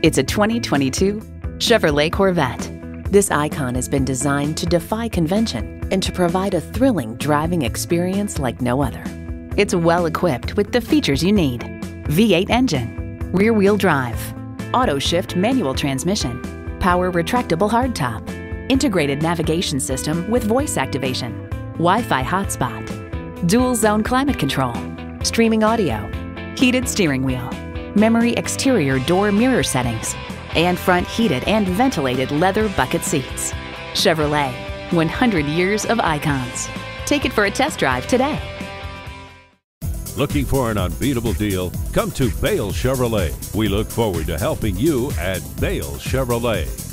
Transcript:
It's a 2022 Chevrolet Corvette. This icon has been designed to defy convention and to provide a thrilling driving experience like no other. It's well equipped with the features you need V8 engine, rear wheel drive, auto shift manual transmission, power retractable hardtop, integrated navigation system with voice activation, Wi Fi hotspot, dual zone climate control, streaming audio, heated steering wheel, memory exterior door mirror settings, and front heated and ventilated leather bucket seats. Chevrolet, 100 years of icons. Take it for a test drive today. Looking for an unbeatable deal? Come to Bale Chevrolet. We look forward to helping you at Bale Chevrolet.